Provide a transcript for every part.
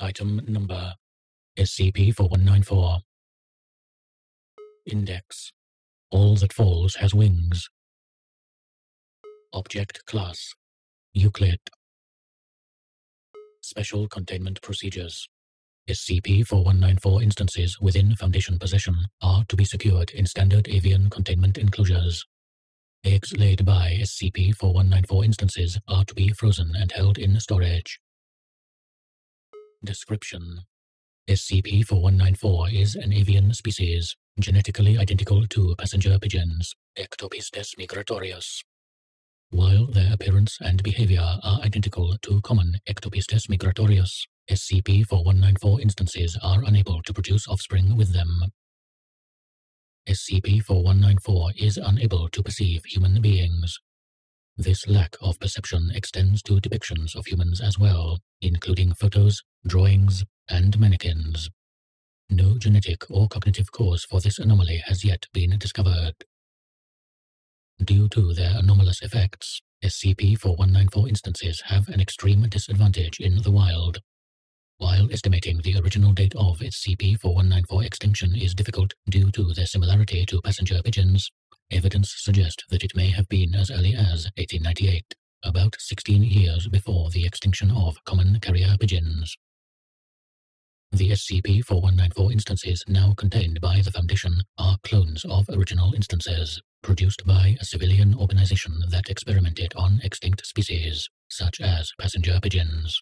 Item number SCP-4194 Index All that falls has wings. Object Class Euclid Special Containment Procedures SCP-4194 instances within Foundation possession are to be secured in standard avian containment enclosures. Eggs laid by SCP-4194 instances are to be frozen and held in storage. Description SCP-4194 is an avian species, genetically identical to passenger pigeons, Ectopistes migratorius. While their appearance and behavior are identical to common Ectopistes migratorius, SCP-4194 instances are unable to produce offspring with them. SCP-4194 is unable to perceive human beings. This lack of perception extends to depictions of humans as well, including photos, drawings, and mannequins. No genetic or cognitive cause for this anomaly has yet been discovered. Due to their anomalous effects, SCP-4194 instances have an extreme disadvantage in the wild. While estimating the original date of its SCP-4194 extinction is difficult due to their similarity to passenger pigeons, evidence suggests that it may have been as early as 1898, about 16 years before the extinction of common carrier pigeons. The SCP-4194 instances now contained by the Foundation are clones of original instances, produced by a civilian organization that experimented on extinct species, such as passenger pigeons.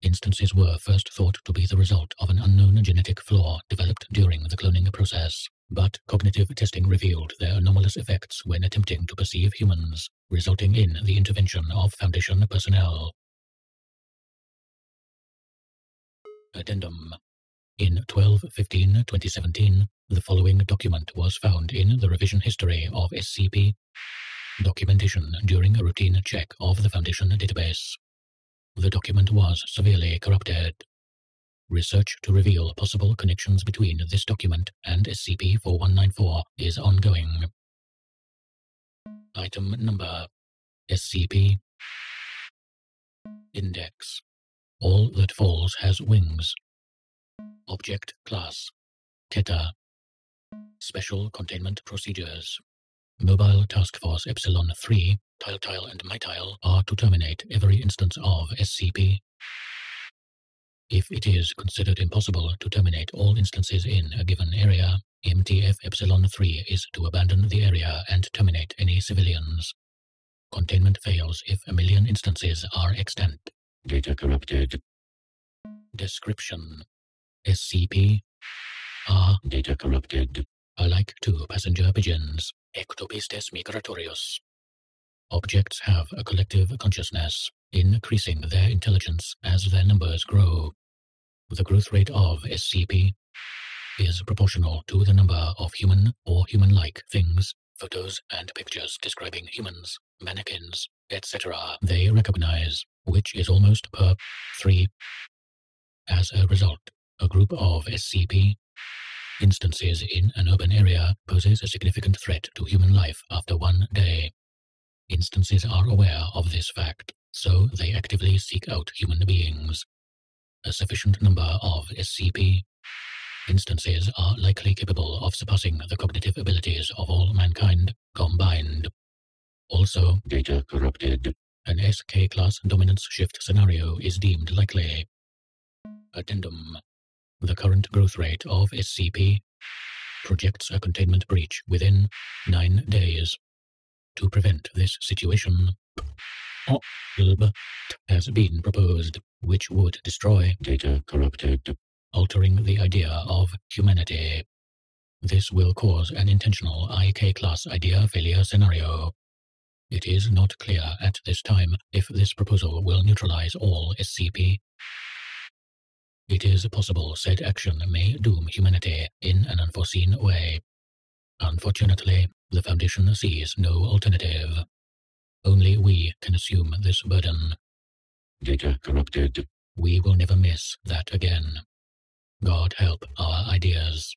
Instances were first thought to be the result of an unknown genetic flaw developed during the cloning process, but cognitive testing revealed their anomalous effects when attempting to perceive humans, resulting in the intervention of Foundation personnel. Addendum in 12-15-2017, the following document was found in the revision history of SCP documentation during a routine check of the Foundation database. The document was severely corrupted. Research to reveal possible connections between this document and SCP-4194 is ongoing. Item Number SCP Index All that falls has wings. Object Class Keter Special Containment Procedures Mobile Task Force Epsilon 3 Tile and Mytile are to terminate every instance of SCP. If it is considered impossible to terminate all instances in a given area, MTF Epsilon 3 is to abandon the area and terminate any civilians. Containment fails if a million instances are extant. Data corrupted. Description SCP are Data corrupted. alike to passenger pigeons, Ectopistes migratorius. Objects have a collective consciousness, increasing their intelligence as their numbers grow. The growth rate of SCP is proportional to the number of human or human-like things, photos and pictures describing humans, mannequins, etc. they recognize, which is almost per 3. As a result, a group of SCP instances in an urban area poses a significant threat to human life after one day. Instances are aware of this fact, so they actively seek out human beings. A sufficient number of SCP instances are likely capable of surpassing the cognitive abilities of all mankind combined. Also, Data corrupted. An SK class dominance shift scenario is deemed likely. Addendum The current growth rate of SCP projects a containment breach within nine days. To prevent this situation, OLB has been proposed, which would destroy, Data corrupted. altering the idea of humanity. This will cause an intentional IK class idea failure scenario. It is not clear at this time if this proposal will neutralize all SCP. It is possible said action may doom humanity in an unforeseen way. Unfortunately, the Foundation sees no alternative. Only we can assume this burden. Data corrupted. We will never miss that again. God help our ideas.